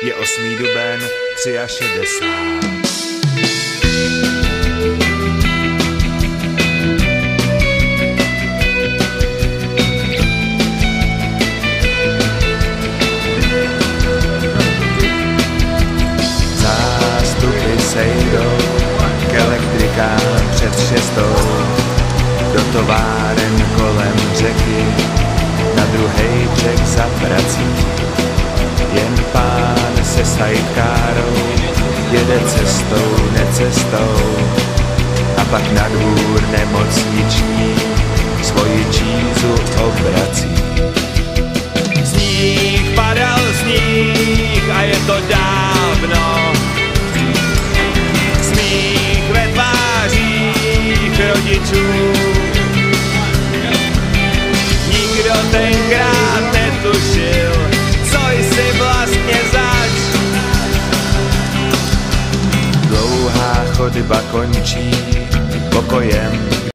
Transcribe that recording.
8. duben 63. Zástupy sejdou k elektrikám před šestou do továren kolem řeky na druhý břeh za prací. Se sidecarou jede cestou, necestou a pak na dvůr nemocniční svoji čízu obrací. Sníh padal sníh a je to dávno. Smích ve tvářích rodičů. Nikdo tenkrát Dlouhá chodba končí pokojem